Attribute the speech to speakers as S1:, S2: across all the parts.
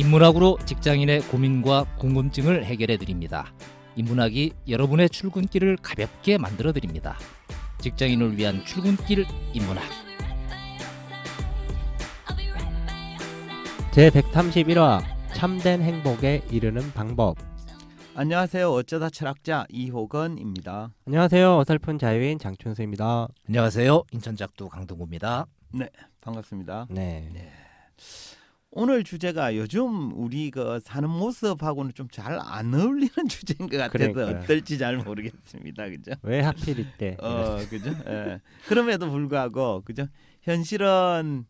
S1: 인문학으로 직장인의 고민과 궁금증을 해결해 드립니다. 인문학이 여러분의 출근길을 가볍게 만들어 드립니다. 직장인을 위한 출근길 인문학.
S2: 제 131화 참된 행복에 이르는 방법.
S3: 안녕하세요. 어쩌다 철학자 이호건입니다.
S2: 안녕하세요. 어설픈 자유인 장춘수입니다.
S1: 안녕하세요. 인천 작두 강동구입니다.
S3: 반갑습니다.
S2: 네.
S3: 오늘 주제가 요즘 우리 그 사는 모습하고는 좀 잘 안 어울리는 주제인 것 같아서
S2: 그러니까요.
S3: 어떨지 잘 모르겠습니다. 그죠?
S2: 왜 하필 이때?
S3: 어, 그죠? 예. 그럼에도 불구하고 그죠? 현실은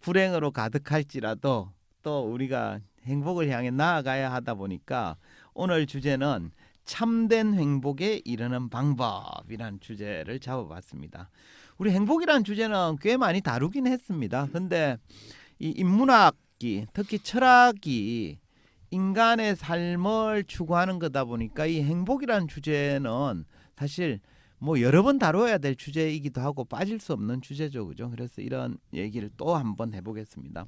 S3: 불행으로 가득할지라도 또 우리가 행복을 향해 나아가야 하다 보니까 오늘 주제는 참된 행복에 이르는 방법이라는 주제를 잡아봤습니다. 우리 행복이라는 주제는 꽤 많이 다루긴 했습니다. 근데 이 인문학 이 특히 철학이 인간의 삶을 추구하는 거다 보니까 이 행복이라는 주제는 사실 뭐 여러 번 다뤄야 될 주제이기도 하고 빠질 수 없는 주제죠, 그죠? 그래서 이런 얘기를 또 한번 해보겠습니다.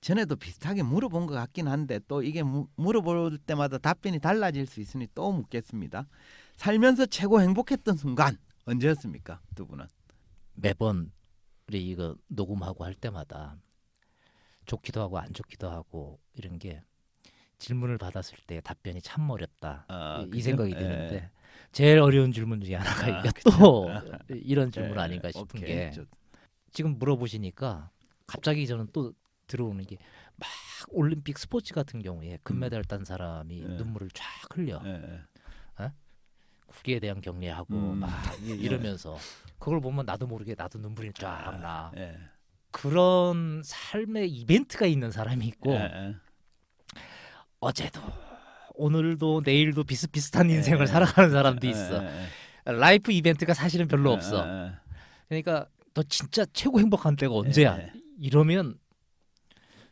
S3: 전에도 비슷하게 물어본 것 같긴 한데 또 이게 무- 물어볼 때마다 답변이 달라질 수 있으니 또 묻겠습니다. 살면서 최고 행복했던 순간 언제였습니까, 두 분은?
S1: 매번 우리 이거 녹음하고 할 때마다 좋기도 하고 안 좋기도 하고 이런 게 질문을 받았을 때 답변이 참 어렵다.
S3: 아,
S1: 이-? 생각이
S3: 예.
S1: 드는데 제일 어려운 질문 중에 하나가
S3: 아?
S1: 또
S3: 아.
S1: 이런 질문
S3: 예,
S1: 아닌가 싶은
S3: 오케이.
S1: 게
S3: 좋-
S1: 지금 물어보시니까 갑자기 저는 또 들어오는 게 막 올림픽 스포츠 같은 경우에 금메달 딴 사람이
S3: 예.
S1: 눈물을 쫙 흘려
S3: 예, 예.
S1: 국기에 대한 경례하고
S3: 음.
S1: 막 이- 이러면서 그걸 보면 나도 모르게 나도 눈물이 쫙 나.
S3: 예.
S1: 그런 삶의 이벤트가 있는 사람이 있고
S3: 예, 예.
S1: 어제도 오늘도 내일도 비슷비슷한 인생을
S3: 예.
S1: 살아가는 사람도
S3: 예,
S1: 있어.
S3: 예,
S1: 라이프 이벤트가 사실은 별로
S3: 예.
S1: 없어.
S3: 예, 예.
S1: 그러니까 너 진짜 최고 행복한 때가 언제야?
S3: 예.
S1: 이러면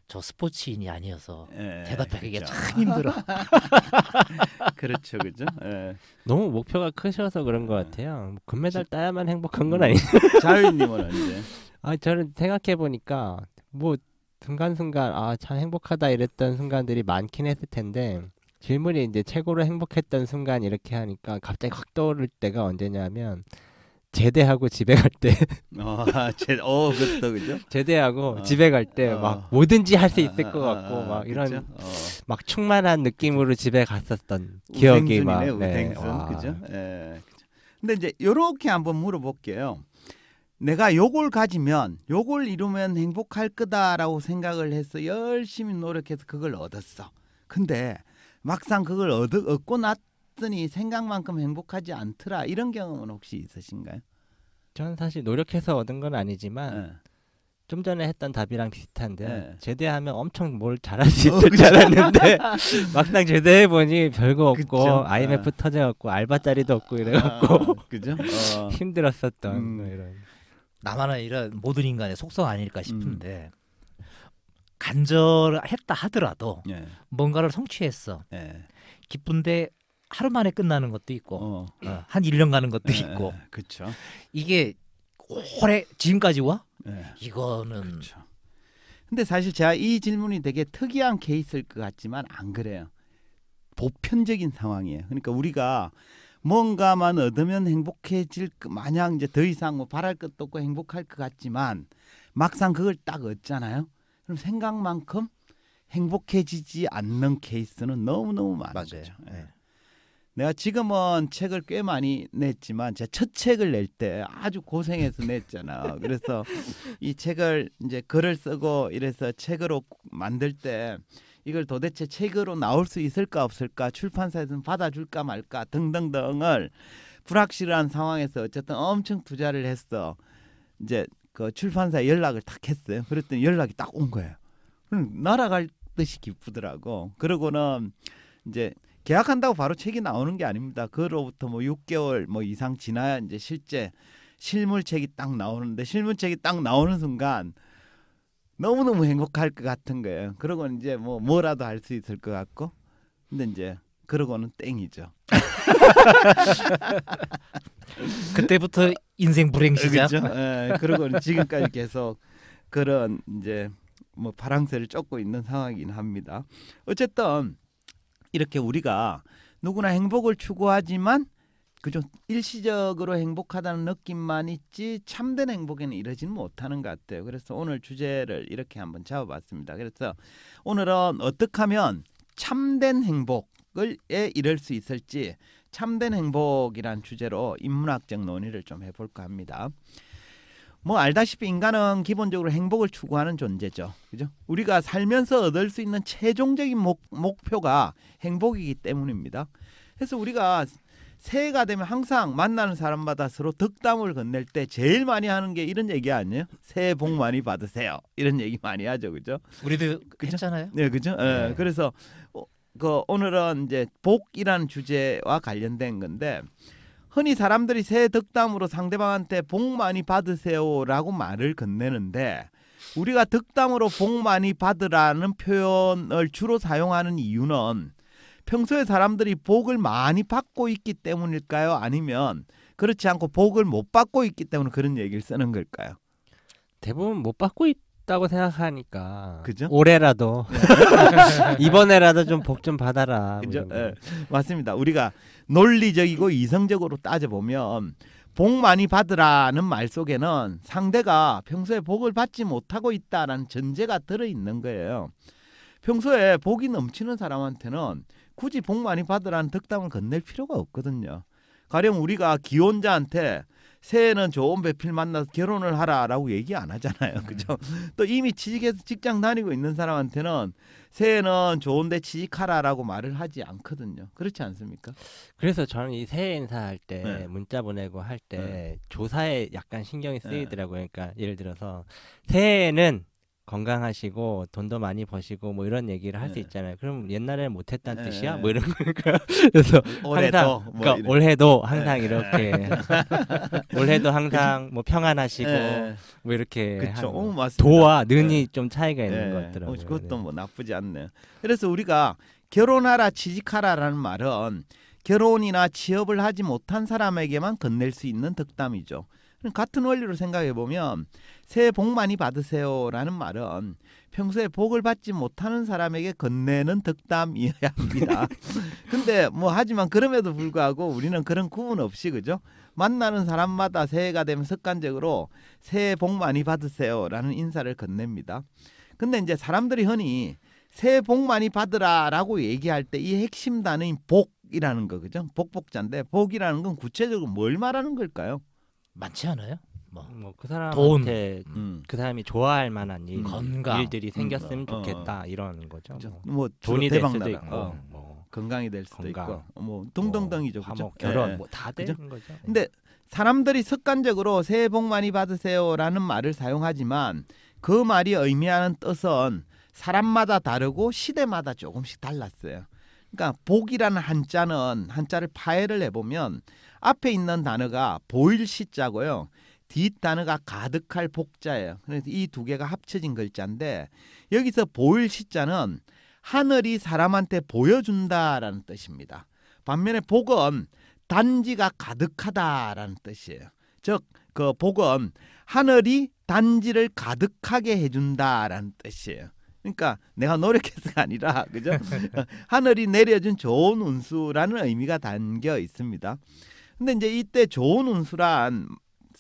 S1: 저 스포츠인이 아니어서
S3: 예,
S1: 대답하기가
S3: 그죠.
S1: 참 힘들어.
S3: 그렇죠, 그죠? 예.
S2: 너무 목표가 크셔서 그런 것 같아요. 뭐 금메달 따야만 행복한 건
S3: 음.
S2: 아니.
S3: 자유님은 언제?
S2: 아 저는 생각해 보니까 뭐 순간순간 아 참 행복하다 이랬던 순간들이 많긴 했을 텐데 질문이 이제 최고로 행복했던 순간 이렇게 하니까 갑자기 확 떠오를 때가 언제냐면 제대하고 집에 갈 때
S3: 어, 제, 어, 그것도 그죠?
S2: 제대하고
S3: 어.
S2: 집에 갈때
S3: 어.
S2: 막 뭐든지 할 수 있을
S3: 아,
S2: 것
S3: 아,
S2: 같고
S3: 아,
S2: 막 이런
S3: 그죠? 어.
S2: 막 충만한 느낌으로 집에 갔었던 기억이 막
S3: 네, 우생순,
S2: 와.
S3: 그죠? 예, 그죠? 근데 이제 요렇게 한번 물어볼게요. 내가 요걸 가지면 요걸 이루면 행복할 거다라고 생각을 해서 열심히 노력해서 그걸 얻었어. 근데 막상 그걸 얻, 얻고 났더니 생각만큼 행복하지 않더라. 이런 경험은 혹시 있으신가요?
S2: 저는 사실 노력해서 얻은 건 아니지만
S3: 예.
S2: 좀 전에 했던 답이랑 비슷한데
S3: 네.
S2: 제대하면 엄청 뭘 잘할 수
S3: 어,
S2: 있을? 줄 알았는데 막상 제대해 보니 별거 없고
S3: 그쵸?
S2: IMF
S3: 아.
S2: 터져갖고 알바 자리도 없고 이래갖고
S3: 아, 그죠? 어.
S2: 힘들었었던
S3: 음.
S2: 뭐 이런
S1: 나만은 이런 모든 인간의 속성 아닐까
S3: 음.
S1: 싶은데 간절했다 하더라도
S3: 예.
S1: 뭔가를 성취했어.
S3: 예.
S1: 기쁜데 하루 만에 끝나는 것도 있고
S3: 어.
S1: 어, 한 1년 가는 것도
S3: 예,
S1: 있고
S3: 예, 그렇죠.
S1: 이게 오래 지금까지 와?
S3: 예.
S1: 이거는
S3: 그렇죠. 근데 사실 제가 이 질문이 되게 특이한 케이스일 것 같지만 안 그래요. 보편적인 상황이에요. 그러니까 우리가 뭔가만 얻으면 행복해질 것 마냥 이제 더 이상 뭐 바랄 것도 없고 행복할 것 같지만 막상 그걸 딱 얻잖아요. 그럼 생각만큼 행복해지지 않는 케이스는 너무 너무 많은
S1: 맞아요.
S3: 거죠. 예.
S1: 네.
S3: 내가 지금은 책을 꽤 많이 냈지만 제 첫 책을 낼 때 아주 고생해서 냈잖아. 그래서 이 책을 이제 글을 쓰고 이래서 책으로 만들 때 이걸 도대체 책으로 나올 수 있을까 없을까 출판사에서는 받아줄까 말까 등등등을 불확실한 상황에서 어쨌든 엄청 투자를 했어. 이제 그 출판사에 연락을 딱 했어요. 그랬더니 연락이 딱 온 거예요. 그럼 날아갈 듯이 기쁘더라고. 그러고는 이제 계약한다고 바로 책이 나오는 게 아닙니다. 그로부터 뭐 6개월 뭐 이상 지나야 이제 실제 실물책이 딱 나오는데 실물책이 딱 나오는 순간 너무너무 행복할 것 같은 거예요. 그러고 이제 뭐 뭐라도 할 수 있을 것 같고 근데 이제 그러고는 땡이죠.
S1: 그때부터 인생 불행 시작.
S3: 그렇죠. 예, 그리고 지금까지 계속 그런 이제 뭐 바랑새를 쫓고 있는 상황이긴 합니다. 어쨌든 이렇게 우리가 누구나 행복을 추구하지만 그 좀 일시적으로 행복하다는 느낌만 있지 참된 행복에는 이르지는 못하는 것 같아요. 그래서 오늘 주제를 이렇게 한번 잡아봤습니다. 그래서 오늘은 어떻게 하면 참된 행복을 에 이룰 수 있을지 참된 행복이란 주제로 인문학적 논의를 좀 해볼까 합니다. 뭐 알다시피 인간은 기본적으로 행복을 추구하는 존재죠. 그죠? 우리가 살면서 얻을 수 있는 최종적인 목, 목표가 행복이기 때문입니다. 그래서 우리가 새해가 되면 항상 만나는 사람마다 서로 덕담을 건넬 때 제일 많이 하는 게 이런 얘기 아니에요? 새해 복 많이 받으세요. 이런 얘기 많이 하죠, 그죠?
S1: 우리도
S3: 그죠?
S1: 했잖아요.
S3: 네, 그죠? 예,
S1: 네.
S3: 그래서 어, 그 오늘은 이제 복이라는 주제와 관련된 건데 흔히 사람들이 새해 덕담으로 상대방한테 복 많이 받으세요라고 말을 건네는데 우리가 덕담으로 복 많이 받으라는 표현을 주로 사용하는 이유는 평소에 사람들이 복을 많이 받고 있기 때문일까요? 아니면 그렇지 않고 복을 못 받고 있기 때문에 그런 얘기를 쓰는 걸까요?
S2: 대부분 못 받고 있다고 생각하니까
S3: 그죠?
S2: 올해라도 이번에라도 좀 복좀 받아라. 뭐
S3: 그죠? 예, 맞습니다. 우리가 논리적이고 이성적으로 따져 보면 복 많이 받으라는 말 속에는 상대가 평소에 복을 받지 못하고 있다라는 전제가 들어 있는 거예요. 평소에 복이 넘치는 사람한테는 굳이 복 많이 받으라는 덕담을 건넬 필요가 없거든요. 가령 우리가 기혼자한테 새해는 좋은 배필 만나서 결혼을 하라라고 얘기 안 하잖아요. 그죠? 또 이미 취직해서 직장 다니고 있는 사람한테는 새해는 좋은데 취직하라라고 말을 하지 않거든요. 그렇지 않습니까?
S2: 그래서 저는 이 새해 인사할 때
S3: 네.
S2: 문자 보내고 할때
S3: 네.
S2: 조사에 약간 신경이 쓰이더라고요. 그러니까 예를 들어서 새해에는 건강하시고 돈도 많이 버시고 뭐 이런 얘기를 할수
S3: 네.
S2: 있잖아요. 그럼 옛날에는 못했다는
S3: 네.
S2: 뜻이야? 뭐 이런 거니까. 그래서
S3: 올해도
S2: 항상
S3: 뭐
S2: 그러니까 올해도 항상
S3: 네.
S2: 이렇게 올해도 항상 뭐 평안하시고
S3: 예,
S2: 뭐 이렇게
S3: 그렇죠.
S2: 하는
S3: 어.
S2: 도와 는이
S3: 네.
S2: 좀 차이가 있는
S3: 예,
S2: 것 같더라고요.
S3: 어, 그것도
S2: 네.
S3: 뭐 나쁘지 않네요. 그래서 우리가 결혼하라 취직하라라는 말은 결혼이나 취업을 하지 못한 사람에게만 건넬 수 있는 덕담이죠. 같은 원리로 생각해 보면 새해 복 많이 받으세요라는 말은 평소에 복을 받지 못하는 사람에게 건네는 덕담이어야 합니다. 근데 뭐 하지만 그럼에도 불구하고 우리는 그런 구분 없이 그죠? 만나는 사람마다 새해가 되면 습관적으로 새해 복 많이 받으세요라는 인사를 건넵니다. 근데 이제 사람들이 흔히 새해 복 많이 받으라라고 얘기할 때 이 핵심 단어인 복이라는 거 그죠? 복복자인데 복이라는 건 구체적으로 뭘 말하는 걸까요?
S1: 많지 않아요? 뭐
S2: 뭐그 사람한테
S3: 음.
S2: 그 사람이 좋아할 만한 일,
S3: 음.
S1: 건강.
S2: 일들이 생겼으면
S3: 어, 어.
S2: 좋겠다 이런 거죠. 뭐.
S3: 뭐
S2: 돈이 될 수도
S3: 대박
S2: 있고
S3: 나라. 어,
S2: 뭐
S3: 건강이 될 수도
S2: 건강.
S3: 있고 뭐 등등등이죠.
S2: 뭐
S3: 그죠?
S2: 화목, 결혼
S3: 예.
S2: 뭐다
S3: 그죠?
S2: 되는 거죠. 네.
S3: 근데 사람들이 습관적으로 새해 복 많이 받으세요라는 말을 사용하지만 그 말이 의미하는 뜻은 사람마다 다르고 시대마다 조금씩 달랐어요. 그러니까 복이라는 한자는 한자를 파해를 해보면 앞에 있는 단어가 보일 시자고요. 뒷 단어가 가득할 복자예요. 그래서 이 두 개가 합쳐진 글자인데 여기서 보일 시자는 하늘이 사람한테 보여준다라는 뜻입니다. 반면에 복은 단지가 가득하다라는 뜻이에요. 즉 그 복은 하늘이 단지를 가득하게 해준다라는 뜻이에요. 그러니까 내가 노력해서가 아니라 그죠? 하늘이 내려준 좋은 운수라는 의미가 담겨 있습니다. 근데 이제 이때 좋은 운수란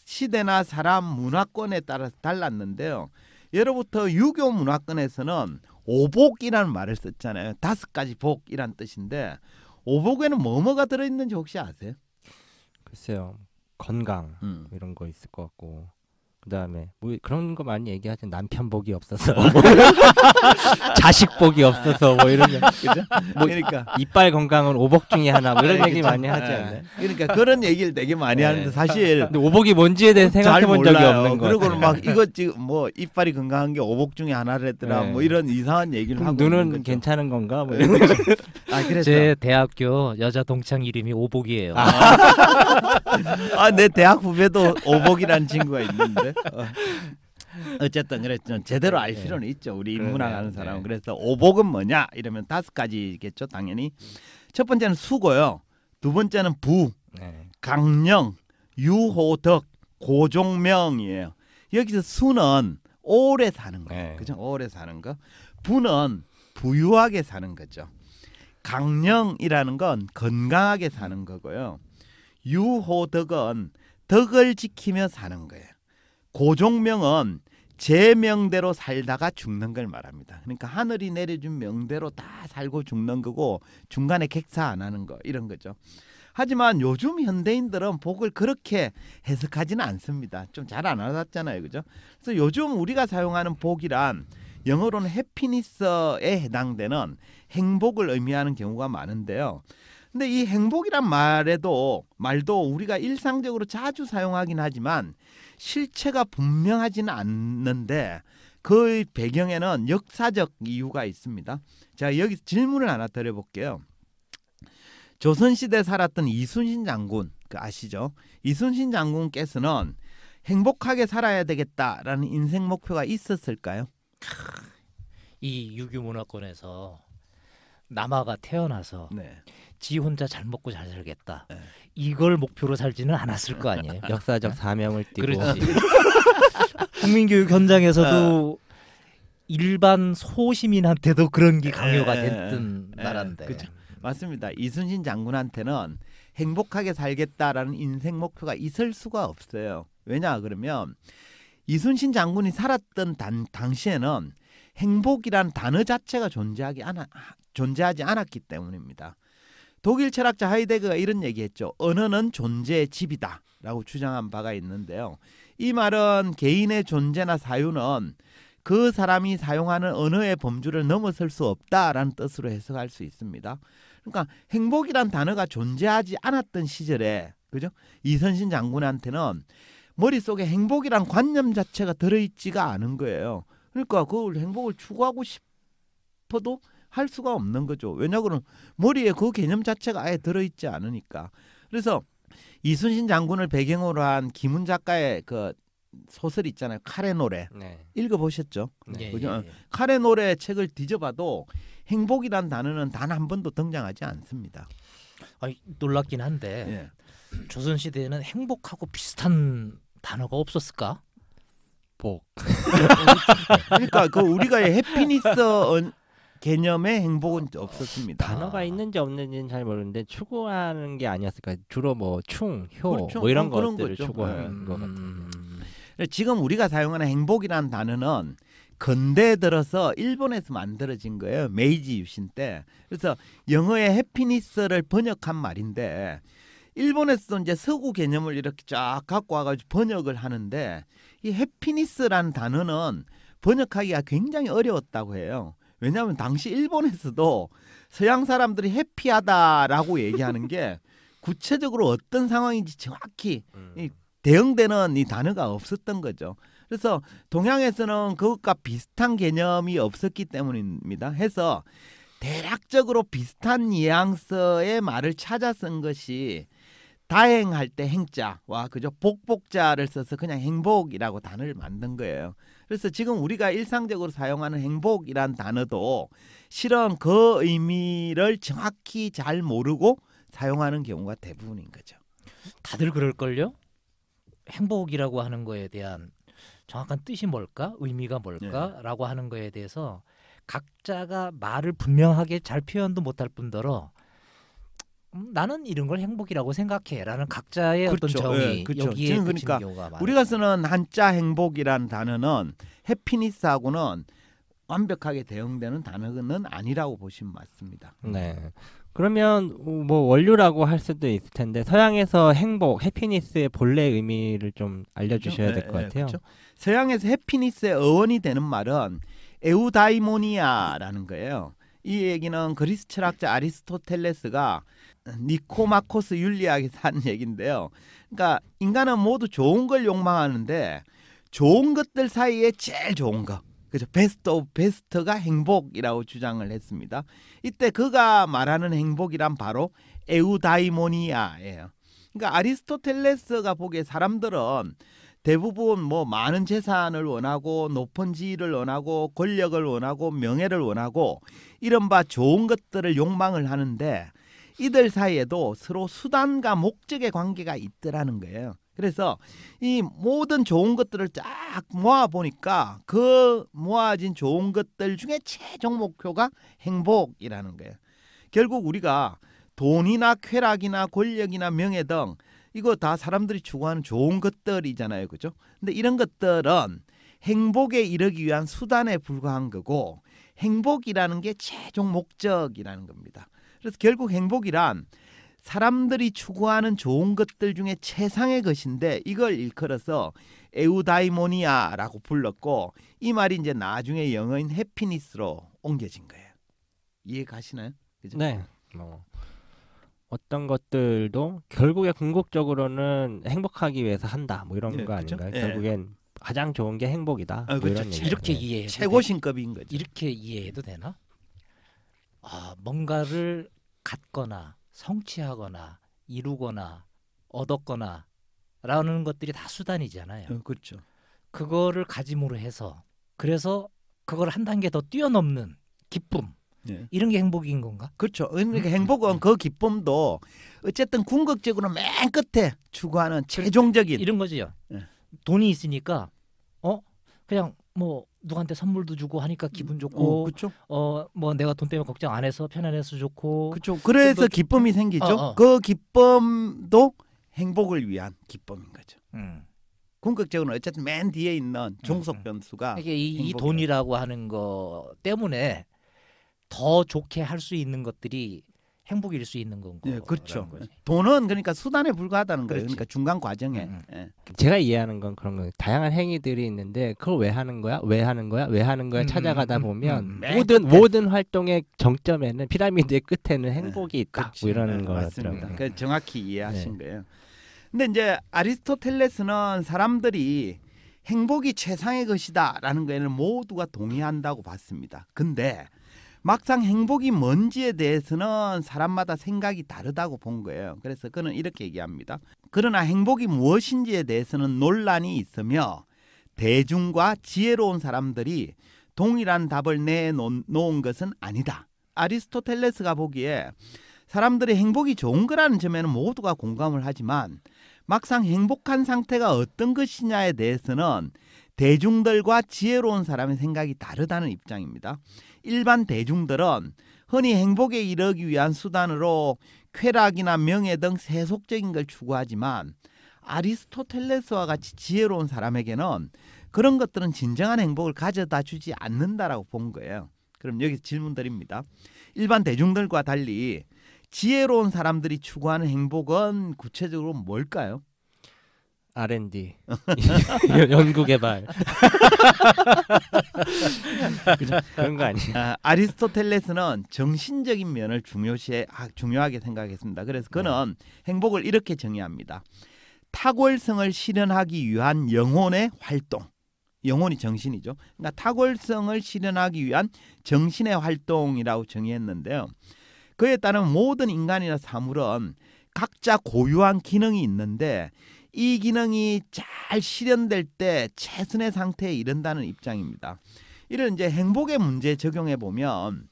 S3: 시대나 사람 문화권에 따라서 달랐는데요. 예로부터 유교 문화권에서는 오복이라는 말을 썼잖아요. 다섯 가지 복이란 뜻인데 오복에는 뭐뭐가 들어있는지 혹시 아세요?
S2: 글쎄요 건강
S3: 음.
S2: 이런 거 있을 것 같고 그다음에 뭐 그런 거 많이 얘기하죠 남편 복이 없어서 자식 복이 없어서 뭐 이런? 뭐
S3: 그러니까
S2: 이빨 건강은 오복 중에 하나 뭐 이런
S3: 네,
S2: 얘기? 많이 하지
S3: 네.
S2: 않나요?
S3: 그러니까 그런 얘기를 되게 많이
S2: 네.
S3: 하는데 사실
S2: 근데 오복이 뭔지에 대해 생각해 잘본 적이. 없는 거
S3: 그리고는
S2: 같아요.
S3: 막 이것 지금 뭐 이빨이 건강한 게 오복 중에 하나랬더라
S2: 네.
S3: 뭐 이런 이상한 얘기를 하고
S2: 눈은. 괜찮은 건가? 뭐 이런
S3: 아
S1: 제 대학교 여자 동창 이름이 오복이에요.
S3: 아 내 대학 후배도 오복이라는 친구가 있는데 어. 어쨌든 그랬죠 제대로 알
S2: 네.
S3: 필요는 있죠 우리. 인문학 하는 사람은
S2: 네.
S3: 그래서 오복은 뭐냐 이러면 다섯 가지겠죠 당연히 첫 번째는 수고요 두 번째는 부
S2: 네.
S3: 강령 유호덕 고종명이에요 여기서 수는 오래 사는 거.
S2: 네.
S3: 그죠? 오래 사는 거. 부는 부유하게 사는 거죠. 강령이라는 건 건강하게 사는 거고요. 유호덕은 덕을 지키며 사는 거예요. 고종명은 제 명대로 살다가 죽는 걸 말합니다. 그러니까 하늘이 내려준 명대로 다 살고 죽는 거고 중간에 객사 안 하는 거 이런 거죠. 하지만 요즘 현대인들은 복을 그렇게 해석하지는 않습니다. 좀 잘 안 알았잖아요, 그죠? 그래서 요즘 우리가 사용하는 복이란 영어로는 해피니스에 해당되는 행복을 의미하는 경우가 많은데요. 근데 이 행복이란 말에도 말도 우리가 일상적으로 자주 사용하긴 하지만 실체가 분명하지는 않는데 그 배경에는 역사적 이유가 있습니다. 자 여기 질문을 하나 드려볼게요. 조선시대 살았던 이순신 장군 그 아시죠? 이순신 장군께서는 행복하게 살아야 되겠다라는 인생 목표가 있었을까요?
S1: 이 유교 문화권에서 남아가 태어나서
S3: 네.
S1: 지 혼자 잘 먹고 잘 살겠다.
S3: 네.
S1: 이걸 목표로 살지는 않았을 거 아니에요.
S2: 역사적 사명을 띠고
S1: 그렇지. 국민교육 현장에서도 일반 소시민한테도 그런 게 강요가
S3: 에,
S1: 됐던
S3: 에,
S1: 나라인데.
S3: 그죠. 맞습니다. 이순신 장군한테는 행복하게 살겠다라는 인생 목표가 있을 수가 없어요. 왜냐 그러면 이순신 장군이 살았던 단, 당시에는 행복이란 단어 자체가 존재하기 않아, 존재하지 않았기 때문입니다. 독일 철학자 하이데거가 이런 얘기했죠. 언어는 존재의 집이다라고 주장한 바가 있는데요. 이 말은 개인의 존재나 사유는 그 사람이 사용하는 언어의 범주를 넘어설 수 없다라는 뜻으로 해석할 수 있습니다. 그러니까 행복이란 단어가 존재하지 않았던 시절에 그죠? 이선신 장군한테는 머릿속에 행복이란 관념 자체가 들어있지가 않은 거예요. 그러니까 그 행복을 추구하고 싶어도 할 수가 없는 거죠. 왜냐하면 머리에 그 개념 자체가 아예 들어있지 않으니까. 그래서 이순신 장군을 배경으로 한 김훈 작가의 그 소설 있잖아요. 칼의 노래
S2: 네.
S3: 읽어보셨죠?
S1: 예,
S3: 그죠?
S1: 예, 예.
S3: 칼의 노래 책을 뒤져봐도 행복이란 단어는 단 한 번도 등장하지 않습니다.
S1: 아니, 놀랍긴 한데
S3: 예.
S1: 조선 시대에는 행복하고 비슷한 단어가 없었을까?
S2: 복.
S3: 그러니까 그 우리가의 해피니스 언- 개념의 행복은 없었습니다.
S2: 단어가 있는지 없는지는 잘 모르는데 추구하는 게 아니었을까. 주로 뭐 충, 효,
S3: 그렇죠.
S2: 뭐
S3: 이런 그런-
S2: 것들을
S3: 거죠.
S2: 추구하는 것 같아요.
S1: 음,
S3: 지금 우리가 사용하는 행복이라는 단어는 근대에 들어서 일본에서 만들어진 거예요. 메이지 유신 때. 그래서 영어의 해피니스를 번역한 말인데 일본에서도 이제 서구 개념을 이렇게 쫙 갖고 와가지고 번역을 하는데 이 해피니스라는 단어는 번역하기가 굉장히 어려웠다고 해요. 왜냐하면 당시 일본에서도 서양 사람들이 해피하다라고 얘기하는 게 구체적으로 어떤 상황인지 정확히
S2: 음.
S3: 이 대응되는 이 단어가 없었던 거죠. 그래서 동양에서는 그것과 비슷한 개념이 없었기 때문입니다. 해서 대략적으로 비슷한 뉘앙스의 말을 찾아 쓴 것이 다행할 때 행자와 그죠 복복자를 써서 그냥 행복이라고 단어를 만든 거예요. 그래서 지금 우리가 일상적으로 사용하는 행복이란 단어도 실은 그 의미를 정확히 잘 모르고 사용하는 경우가 대부분인 거죠.
S1: 다들 그럴걸요? 행복이라고 하는 거에 대한 정확한 뜻이 뭘까? 의미가 뭘까? 라고 하는 거에 대해서 각자가 말을 분명하게 잘 표현도 못할 뿐더러 음, 나는 이런 걸 행복이라고 생각해라는 각자의 어떤
S3: 그렇죠.
S1: 정의
S3: 예, 그렇죠.
S1: 여기에
S3: 그러니까. 우리가 쓰는 한자 행복이라는 단어는 happiness하고는 완벽하게 대응되는 단어는 아니라고 보시면 맞습니다.
S2: 네. 그러면 뭐 원류라고 할 수도 있을 텐데 서양에서 행복, happiness의 본래 의미를 좀 알려주셔야 될것
S3: 예, 예,
S2: 같아요.
S3: 그렇죠. 서양에서 happiness의 어원이 되는 말은 에우다이모니아라는 거예요. 이 얘기는 그리스 철학자 아리스토텔레스가 니코마코스 윤리학에서 한 얘기인데요. 그러니까 인간은 모두 좋은 걸 욕망하는데 좋은 것들 사이에 제일 좋은 거. 그죠? best of best가 행복이라고 주장을 했습니다. 이때 그가 말하는 행복이란 바로 에우다이모니아예요. 그러니까 아리스토텔레스가 보기에 사람들은 대부분 뭐 많은 재산을 원하고 높은 지위를 원하고 권력을 원하고 명예를 원하고 이른바 좋은 것들을 욕망을 하는데 이들 사이에도 서로 수단과 목적의 관계가 있더라는 거예요. 그래서 이 모든 좋은 것들을 쫙 모아 보니까 그 모아진 좋은 것들 중에 최종 목표가 행복이라는 거예요. 결국 우리가 돈이나 쾌락이나 권력이나 명예 등 이거 다 사람들이 추구하는 좋은 것들이잖아요. 그죠? 근데 이런 것들은 행복에 이르기 위한 수단에 불과한 거고 행복이라는 게 최종 목적이라는 겁니다. 그래서 결국 행복이란 사람들이 추구하는 좋은 것들 중에 최상의 것인데 이걸 일컬어서 에우다이모니아라고 불렀고 이 말이 이제 나중에 영어인 해피니스로 옮겨진 거예요. 이해 가시나요? 그죠?
S2: 네. 뭐 어떤 것들도 결국에 궁극적으로는 행복하기 위해서 한다. 뭐 이런
S3: 예,
S2: 거? 아닌가요?
S3: 예.
S2: 결국엔 가장 좋은 게 행복이다.
S3: 아,
S2: 뭐
S3: 그쵸.
S2: 이런 얘기.
S1: 이렇게
S2: 네.
S1: 이해해도
S3: 최고
S1: 돼?
S3: 신급인 거죠.
S1: 이렇게 이해해도 되나? 아, 뭔가를 갖거나 성취하거나 이루거나 얻었거나 라는 것들이 다 수단이잖아요.
S3: 어, 그렇죠.
S1: 그거를 가짐으로 해서 그래서 그걸 한 단계 더 뛰어넘는 기쁨
S3: 예.
S1: 이런 게 행복인 건가?
S3: 그렇죠. 그러니까
S1: 음.
S3: 행복은 그 기쁨도 어쨌든 궁극적으로 맨 끝에 추구하는 최종적인
S1: 이런 거지요.
S3: 예.
S1: 돈이 있으니까 어 그냥 뭐 누구한테 선물도 주고 하니까 기분
S3: 어,
S1: 좋고
S3: 그렇죠.
S1: 어뭐 내가 돈 때문에 걱정 안 해서 편안해서 좋고
S3: 그렇죠. 그래서
S1: 더-
S3: 기쁨이 생기죠.
S1: 어, 어.
S3: 그 기쁨도 행복을 위한 기쁨인 거죠.
S1: 음.
S3: 궁극적으로는 어쨌든 맨 뒤에 있는 종속
S1: 음.
S3: 변수가
S1: 이게 이, 이. 돈이라고 하는 거 때문에 더 좋게 할 수 있는 것들이 행복일 수 있는 건
S3: 예, 그렇죠.
S1: 거지.
S3: 돈은 그러니까 수단에 불과하다는 거예요. 그러니까 중간 과정에.
S1: 음,
S3: 예.
S2: 제가 이해하는 건 그런 거예요. 다양한 행위들이 있는데 그걸 왜 하는 거야? 왜 하는 거야? 왜 하는 거야?
S1: 음,
S2: 찾아가다
S1: 음,
S2: 보면
S1: 음,
S3: 맨
S2: 모든. 모든 활동의 정점에는 피라미드의 끝에는 행복이 있다. 뭐 이러는
S3: 네,
S2: 거더라고요.
S3: 맞습니다. 그 정확히 이해하신
S2: 네.
S3: 거예요. 근데 이제 아리스토텔레스는 사람들이 행복이 최상의 것이다라는 거에는 모두가 동의한다고 봤습니다. 근데 막상 행복이 뭔지에 대해서는 사람마다 생각이 다르다고 본 거예요. 그래서 그는 이렇게 얘기합니다. 그러나 행복이 무엇인지에 대해서는 논란이 있으며 대중과 지혜로운 사람들이 동일한 답을 내놓은 것은 아니다. 아리스토텔레스가 보기에 사람들이 행복이 좋은 거라는 점에는 모두가 공감을 하지만 막상 행복한 상태가 어떤 것이냐에 대해서는 대중들과 지혜로운 사람의 생각이 다르다는 입장입니다. 일반 대중들은 흔히 행복에 이르기 위한 수단으로 쾌락이나 명예 등 세속적인 걸 추구하지만 아리스토텔레스와 같이 지혜로운 사람에게는 그런 것들은 진정한 행복을 가져다 주지 않는다라고 본 거예요. 그럼 여기서 질문 드립니다. 일반 대중들과 달리 지혜로운 사람들이 추구하는 행복은 구체적으로 뭘까요?
S2: R&D 연구 개발 그런 거 아니에요?
S3: 아, 아리스토텔레스는 정신적인 면을 중요시 아, 중요하게 생각했습니다. 그래서 그는 행복을 이렇게 정의합니다. 탁월성을 실현하기 위한 영혼의 활동. 영혼이 정신이죠. 그러니까 탁월성을 실현하기 위한 정신의 활동이라고 정의했는데요. 그에 따른 모든 인간이나 사물은 각자 고유한 기능이 있는데 이 기능이 잘 실현될 때 최선의 상태에 이른다는 입장입니다. 이런 이제 행복의 문제에 적용해 보면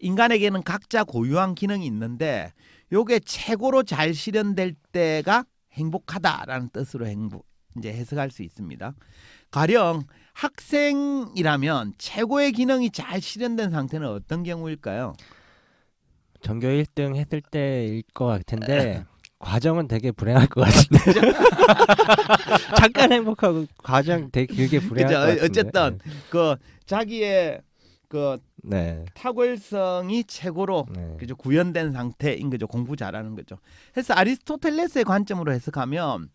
S3: 인간에게는 각자 고유한 기능이 있는데 요게 최고로 잘 실현될 때가 행복하다라는 뜻으로 행복 이제 해석할 수 있습니다. 가령 학생이라면 최고의 기능이 잘 실현된 상태는 어떤 경우일까요?
S2: 전교 1등 했을 때일 것 같은데 과정은 되게 불행할 것 같은데 잠깐 행복하고 과정 되게 길게 불행할
S3: 그죠.
S2: 것 같은데
S3: 어쨌든 그 자기의 그
S2: 네,
S3: 탁월성이 최고로
S2: 네.
S3: 그죠 구현된 상태인 거죠 공부 잘하는 거죠. 그래서 아리스토텔레스의 관점으로 해석하면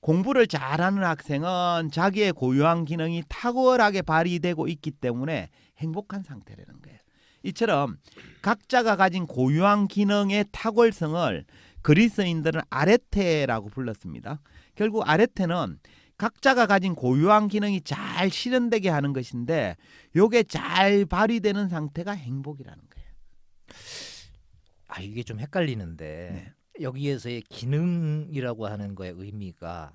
S3: 공부를 잘하는 학생은 자기의 고유한 기능이 탁월하게 발휘되고 있기 때문에 행복한 상태라는 거예요. 이처럼 각자가 가진 고유한 기능의 탁월성을 그리스인들은 아레테라고 불렀습니다. 결국 아레테는 각자가 가진 고유한 기능이 잘 실현되게 하는 것인데 요게 잘 발휘되는 상태가 행복이라는 거예요.
S1: 아 이게 좀 헷갈리는데 여기에서의 기능이라고 하는 거의 의미가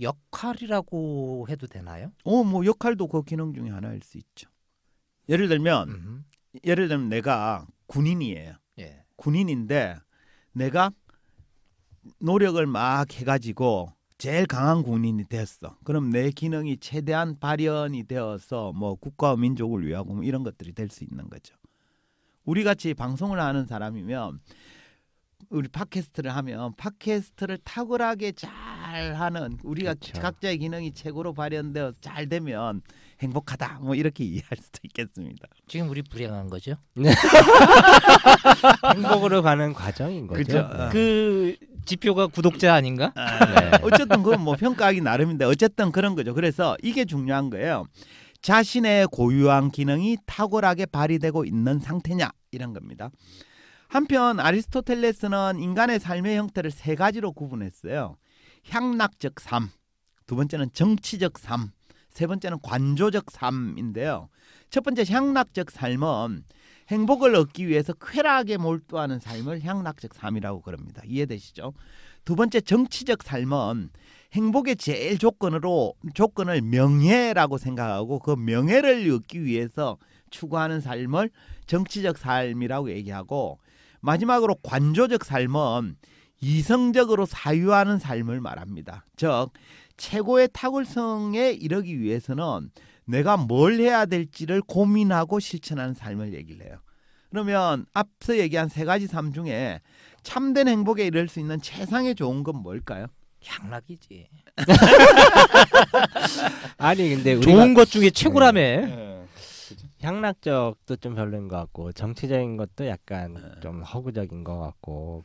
S1: 역할이라고 해도 되나요?
S3: 어, 뭐 역할도 그 기능 중에 하나일 수 있죠. 예를 들면
S1: 음.
S3: 예를 들면 내가 군인이에요.
S1: 예.
S3: 군인인데 내가 노력을 막 해가지고 제일 강한 군인이 됐어. 그럼 내 기능이 최대한 발현이 되어서 뭐 국가와 민족을 위하고 뭐 이런 것들이 될 수 있는 거죠. 우리 같이 방송을 하는 사람이면 우리 팟캐스트를 하면 팟캐스트를 탁월하게 잘 하는 우리가
S2: 그렇죠.
S3: 각자의 기능이 최고로 발현되어 잘 되면 행복하다. 뭐 이렇게 이해할 수도 있겠습니다.
S1: 지금 우리 불행한 거죠.
S2: 행복으로 가는 과정인 거죠.
S3: 그죠.
S2: 네.
S1: 그 지표가 구독자 아닌가?
S2: 네.
S3: 어쨌든 그건 뭐 평가하기 나름인데 어쨌든 그런 거죠. 그래서 이게 중요한 거예요. 자신의 고유한 기능이 탁월하게 발휘되고 있는 상태냐 이런 겁니다. 한편 아리스토텔레스는 인간의 삶의 형태를 세 가지로 구분했어요. 향락적 삶, 두 번째는 정치적 삶, 세 번째는 관조적 삶인데요. 첫 번째 향락적 삶은 행복을 얻기 위해서 쾌락에 몰두하는 삶을 향락적 삶이라고 그럽니다. 이해되시죠? 두 번째 정치적 삶은 행복의 제일 조건으로 조건을 명예라고 생각하고 그 명예를 얻기 위해서 추구하는 삶을 정치적 삶이라고 얘기하고 마지막으로 관조적 삶은 이성적으로 사유하는 삶을 말합니다. 즉 최고의 탁월성에 이르기 위해서는 내가 뭘 해야 될지를 고민하고 실천하는 삶을 얘기를 해요. 그러면 앞서 얘기한 세 가지 삶 중에 참된 행복에 이를 수 있는 최상의 좋은 건 뭘까요?
S1: 향락이지.
S2: 아니 근데 우리가
S1: 좋은 것 중에 최고라며.
S3: 네.
S2: 향락적도 좀 별로인 것 같고 정치적인 것도 약간
S3: 네.
S2: 좀 허구적인 것 같고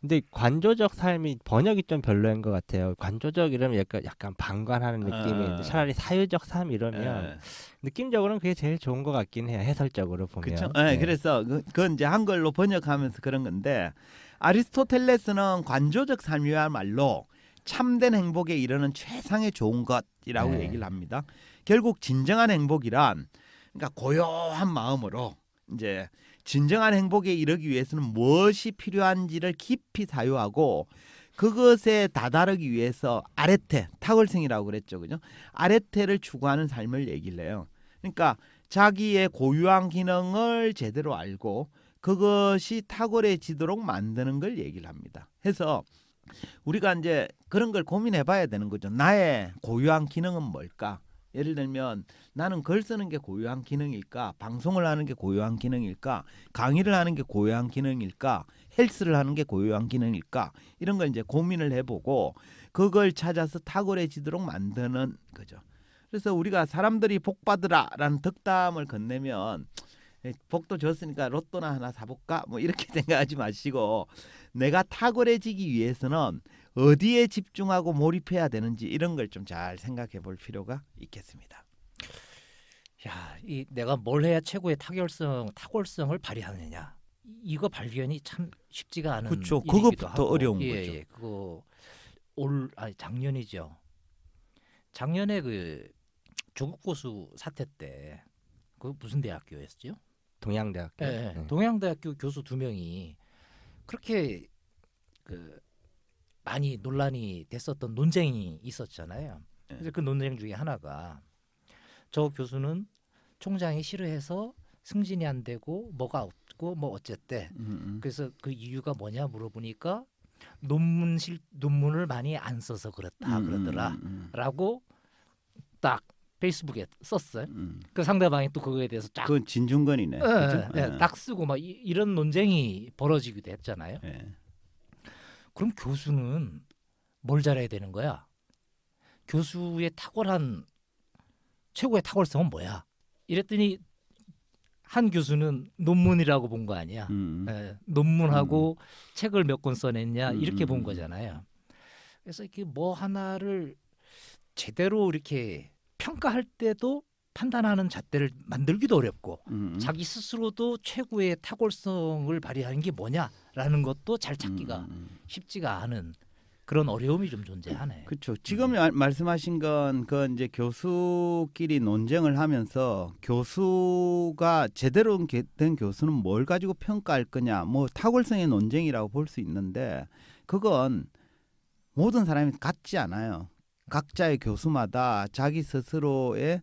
S2: 근데 관조적 삶이 번역이 좀 별로인 것 같아요. 관조적 이러면 약간 약간 방관하는 느낌이
S3: 아.
S2: 있는데 차라리 사유적 삶 이러면
S3: 네.
S2: 느낌적으로는 그게 제일 좋은 것 같긴 해요. 해설적으로 보면.
S3: 그렇죠. 네, 그래서 그, 그건 이제 한글로 번역하면서 그런 건데 아리스토텔레스는 관조적 삶이야말로 참된 행복에 이르는 최상의 좋은 것이라고
S2: 네.
S3: 얘기를 합니다. 결국 진정한 행복이란 그러니까 고요한 마음으로 이제 진정한 행복에 이르기 위해서는 무엇이 필요한지를 깊이 사유하고 그것에 다다르기 위해서 아레테 탁월성이라고 그랬죠, 그죠? 아레테를 추구하는 삶을 얘기를 해요. 그러니까 자기의 고유한 기능을 제대로 알고 그것이 탁월해지도록 만드는 걸 얘기를 합니다. 해서 우리가 이제 그런 걸 고민해 봐야 되는 거죠. 나의 고유한 기능은 뭘까? 예를 들면 나는 글 쓰는 게 고유한 기능일까? 방송을 하는 게 고유한 기능일까? 강의를 하는 게 고유한 기능일까? 헬스를 하는 게 고유한 기능일까? 이런 걸 이제 고민을 해보고 그걸 찾아서 탁월해지도록 만드는 거죠. 그래서 우리가 사람들이 복 받으라라는 덕담을 건네면 에, 복도 줬으니까 로또나 하나 사볼까? 뭐 이렇게 생각하지 마시고 내가 탁월해지기 위해서는 어디에 집중하고 몰입해야 되는지 이런 걸 좀 잘 생각해 볼 필요가 있겠습니다.
S1: 야, 이 내가 뭘 해야 최고의 타결성, 탁월성을 발휘하느냐. 이- 이거 발견이 참 쉽지가 않은. 일이기도
S3: 그것부터
S1: 하고.
S3: 어려운
S1: 예,
S3: 거죠.
S1: 예, 그거 올 아니 작년이죠. 작년에 그 조국 고수 사태 때 그 무슨 대학교였죠?
S2: 동양대학교.
S1: 예, 예.
S2: 네.
S1: 동양대학교 교수 두 명이 그렇게 그 많이 논란이 됐었던 논쟁이 있었잖아요.
S3: 예.
S1: 그래서 그 논쟁 중에 하나가 저 교수는 총장이 싫어해서 승진이 안 되고 뭐가 없고 뭐 어쨌대.
S3: 음,
S1: 그래서 그 이유가 뭐냐 물어보니까 논문 실 논문을 많이 안 써서 그렇다
S3: 음,
S1: 그러더라라고
S3: 음,
S1: 딱 페이스북에 썼어요.
S3: 음, 음.
S1: 그 상대방이 또 그거에 대해서 쫙
S3: 그건 진중권이네.
S1: 예? 예,
S3: 예.
S1: 딱 쓰고 막 이, 이런 논쟁이 벌어지기도 했잖아요.
S3: 예.
S1: 그럼 교수는 뭘 잘해야 되는 거야? 교수의 탁월한 최고의 탁월성은 뭐야? 이랬더니 한 교수는 논문이라고 본 거 아니야.
S3: 음,
S1: 예, 논문하고 책을 몇 권 써냈냐 이렇게
S3: 음,
S1: 본
S3: 음.
S1: 거잖아요. 그래서 이렇게 뭐 하나를 제대로 이렇게 평가할 때도 판단하는 잣대를 만들기도 어렵고
S3: 음,
S1: 자기 스스로도 최고의 탁월성을 발휘하는 게 뭐냐라는 것도 잘 찾기가
S3: 음, 음.
S1: 쉽지가 않은 그런 어려움이 좀 존재하네.
S3: 그렇죠. 지금 말- 말씀하신 건 그 이제 교수끼리 논쟁을 하면서 교수가 제대로 게- 된 교수는 뭘 가지고 평가할 거냐, 뭐 탁월성의 논쟁이라고 볼 수 있는데 그건 모든 사람이 같지 않아요. 각자의 교수마다 자기 스스로의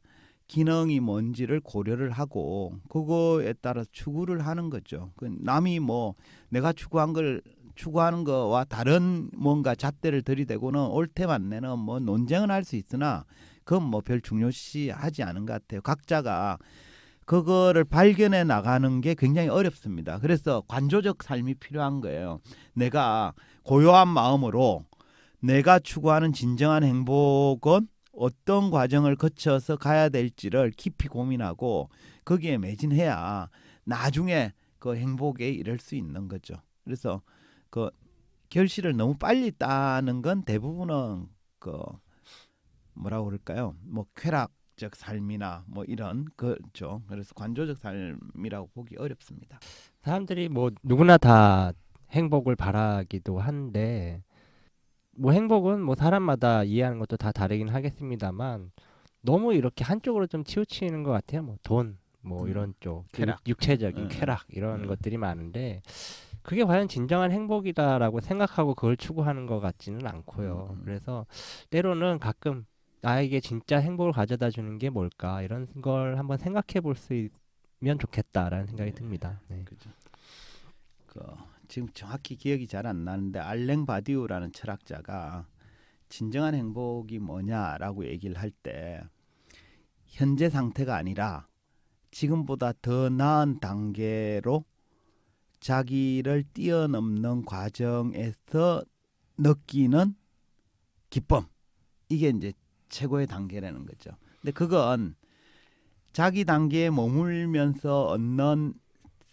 S3: 기능이 뭔지를 고려를 하고 그거에 따라 추구를 하는 거죠. 그 남이 뭐 내가 추구한 걸 추구하는 거와 다른 뭔가 잣대를 들이대고는 옳대 맞네는 뭐 논쟁은 할 수 있으나 그건 뭐 별 중요시하지 않은 것 같아요. 각자가 그거를 발견해 나가는 게 굉장히 어렵습니다. 그래서 관조적 삶이 필요한 거예요. 내가 고요한 마음으로 내가 추구하는 진정한 행복은 어떤 과정을 거쳐서 가야 될지를 깊이 고민하고 거기에 매진해야 나중에 그 행복에 이를 수 있는 거죠. 그래서 그 결실을 너무 빨리 따는 건 대부분은 그 뭐라고 그럴까요? 뭐 쾌락적 삶이나 뭐 이런 그죠. 그래서 관조적 삶이라고 보기 어렵습니다.
S2: 사람들이 뭐 누구나 다 행복을 바라기도 한데 뭐 행복은 뭐 사람마다 이해하는 것도 다 다르긴 하겠습니다만 너무 이렇게 한쪽으로 좀 치우치는 것 같아요. 뭐 돈, 뭐
S3: 음.
S2: 이런 쪽,
S3: 쾌락.
S2: 육- 육체적인
S3: 음.
S2: 쾌락 이런
S3: 음.
S2: 것들이 많은데 그게 과연 진정한 행복이다라고 생각하고 그걸 추구하는 것 같지는 않고요.
S3: 음, 음.
S2: 그래서 때로는 가끔 나에게 진짜 행복을 가져다 주는 게 뭘까 이런 걸 한번 생각해 볼 수 있으면 좋겠다라는 생각이 듭니다. 네.
S3: 그죠. 그 지금 정확히 기억이 잘 안 나는데 알랭 바디우라는 철학자가 진정한 행복이 뭐냐라고 얘기를 할 때 현재 상태가 아니라 지금보다 더 나은 단계로 자기를 뛰어넘는 과정에서 느끼는 기쁨 이게 이제 최고의 단계라는 거죠. 근데 그건 자기 단계에 머물면서 얻는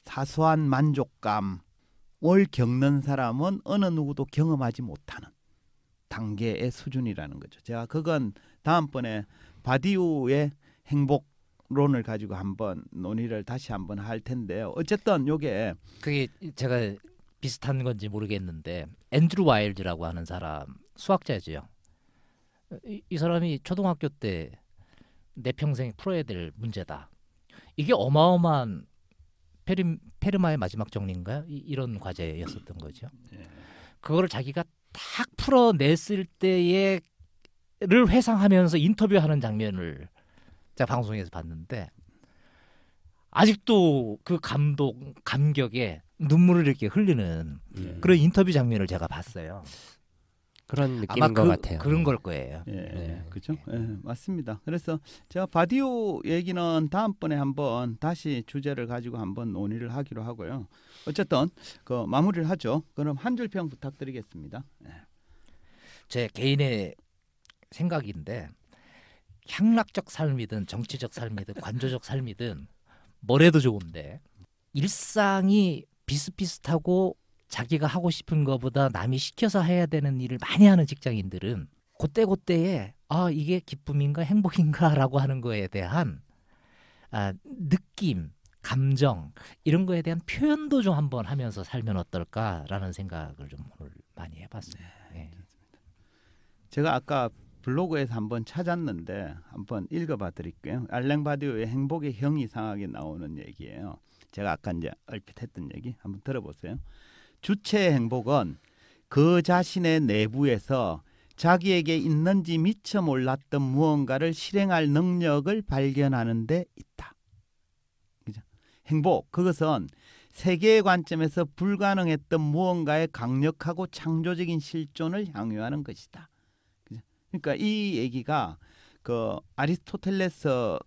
S3: 사소한 만족감 을 겪는 사람은 어느 누구도 경험하지 못하는 단계의 수준이라는 거죠. 제가 그건 다음번에 바디우의 행복론을 가지고 한번 논의를 다시 한번 할 텐데요. 어쨌든 요게
S1: 그게 제가 비슷한 건지 모르겠는데 앤드루 와일즈라고 하는 사람 수학자죠. 이, 이 사람이 초등학교 때 내 평생 풀어야 될 문제다. 이게 어마어마한 페르, 페르마의 마지막 정리인가요? 이, 이런 과제였었던 거죠.
S3: 예.
S1: 그거를 자기가 딱 풀어냈을 때에를 회상하면서 인터뷰하는 장면을 제가 방송에서 봤는데 아직도 그 감동 감격에 눈물을 이렇게 흘리는
S3: 예.
S1: 그런 인터뷰 장면을 제가 봤어요.
S2: 그런
S1: 아마
S2: 느낌인 것
S1: 그,
S2: 같아요.
S1: 그런 걸 거예요.
S3: 예,
S1: 네.
S3: 그죠? 예, 맞습니다. 그래서 제가 바디오 얘기는 다음번에 한번 다시 주제를 가지고 한번 논의를 하기로 하고요. 어쨌든 그 마무리를 하죠. 그럼 한 줄 평 부탁드리겠습니다. 예.
S1: 제 개인의 생각인데 향락적 삶이든 정치적 삶이든 관조적 삶이든 뭐래도 좋은데 일상이 비슷비슷하고 자기가 하고 싶은 것보다 남이 시켜서 해야 되는 일을 많이 하는 직장인들은 그때 그때에 아 이게 기쁨인가 행복인가라고 하는 거에 대한 아, 느낌, 감정 이런 거에 대한 표현도 좀 한번 하면서 살면 어떨까라는 생각을 좀 오늘 많이 해봤어요. 예.
S3: 제가 아까 블로그에서 한번 찾았는데 한번 읽어봐 드릴게요. 알랭 바디오의 행복의 형이 이상하게 나오는 얘기예요. 제가 아까 이제 얼핏 했던 얘기 한번 들어보세요. 주체의 행복은 그 자신의 내부에서 자기에게 있는지 미처 몰랐던 무언가를 실행할 능력을 발견하는 데 있다. 그죠? 행복 그것은 세계의 관점에서 불가능했던 무언가의 강력하고 창조적인 실존을 향유하는 것이다. 그죠? 그러니까 이 얘기가 그 아리스토텔레스와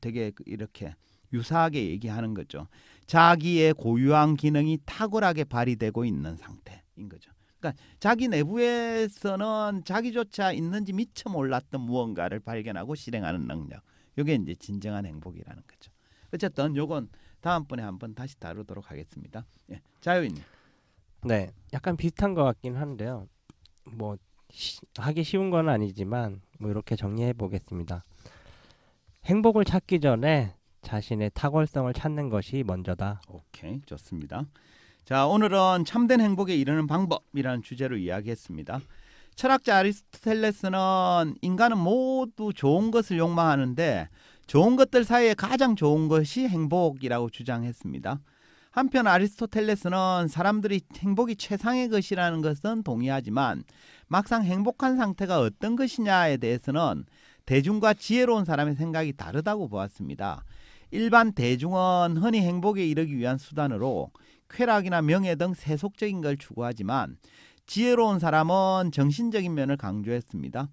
S3: 되게 그 이렇게 유사하게 얘기하는 거죠. 자기의 고유한 기능이 탁월하게 발휘되고 있는 상태인 거죠. 그러니까 자기 내부에서는 자기조차 있는지 미처 몰랐던 무언가를 발견하고 실행하는 능력. 이게 이제 진정한 행복이라는 거죠. 어쨌든 요건 다음번에 한번 다시 다루도록 하겠습니다. 예. 자유인.
S2: 네, 약간 비슷한 것 같긴 한데요. 뭐 시- 하기 쉬운 건 아니지만 뭐 이렇게 정리해 보겠습니다. 행복을 찾기 전에 자신의 탁월성을 찾는 것이 먼저다.
S3: 오케이 좋습니다. 자 오늘은 참된 행복에 이르는 방법이라는 주제로 이야기했습니다. 철학자 아리스토텔레스는 인간은 모두 좋은 것을 욕망하는데 좋은 것들 사이에 가장 좋은 것이 행복이라고 주장했습니다. 한편 아리스토텔레스는 사람들이 행복이 최상의 것이라는 것은 동의하지만 막상 행복한 상태가 어떤 것이냐에 대해서는 대중과 지혜로운 사람의 생각이 다르다고 보았습니다. 일반 대중은 흔히 행복에 이르기 위한 수단으로 쾌락이나 명예 등 세속적인 걸 추구하지만 지혜로운 사람은 정신적인 면을 강조했습니다.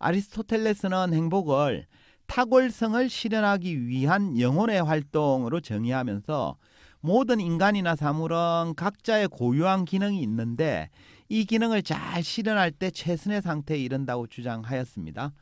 S3: 아리스토텔레스는 행복을 탁월성을 실현하기 위한 영혼의 활동으로 정의하면서 모든 인간이나 사물은 각자의 고유한 기능이 있는데 이 기능을 잘 실현할 때 최선의 상태에 이른다고 주장하였습니다.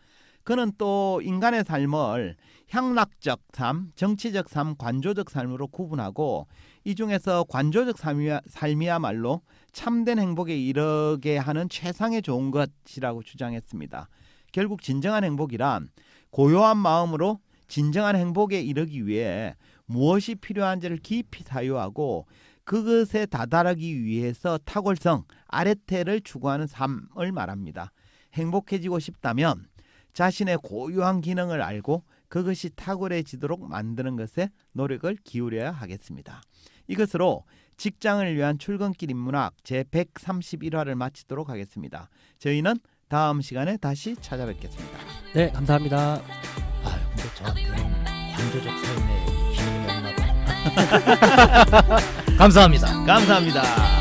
S3: 그는 또 인간의 삶을 향락적 삶, 정치적 삶, 관조적 삶으로 구분하고 이 중에서 관조적 삶이야, 삶이야말로 참된 행복에 이르게 하는 최상의 좋은 것이라고 주장했습니다. 결국 진정한 행복이란 고요한 마음으로 진정한 행복에 이르기 위해 무엇이 필요한지를 깊이 사유하고 그것에 다다르기 위해서 탁월성, 아레테를 추구하는 삶을 말합니다. 행복해지고 싶다면 자신의 고유한 기능을 알고 그것이 탁월해지도록 만드는 것에 노력을 기울여야 하겠습니다. 이것으로 직장을 위한 출근길 인문학 제131화를 마치도록 하겠습니다. 저희는 다음 시간에 다시 찾아뵙겠습니다.
S2: 네, 감사합니다.
S1: 아 근데 저한테 관조적 삶의 기능이 없나 봐. 감사합니다.
S3: 감사합니다.